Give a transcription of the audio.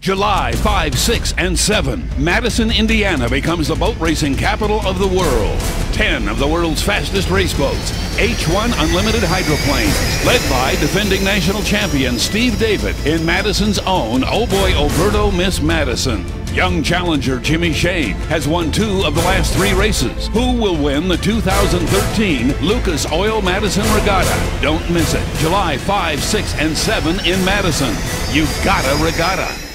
July 5, 6, and 7, Madison, Indiana becomes the boat racing capital of the world. 10 of the world's fastest race boats, H1 Unlimited hydroplanes, led by defending national champion Steve David in Madison's own Oh Boy Oberto Miss Madison. Young challenger Jimmy Shane has won two of the last three races. Who will win the 2013 Lucas Oil Madison Regatta? Don't miss it. July 5, 6, and 7 in Madison. You've got a regatta.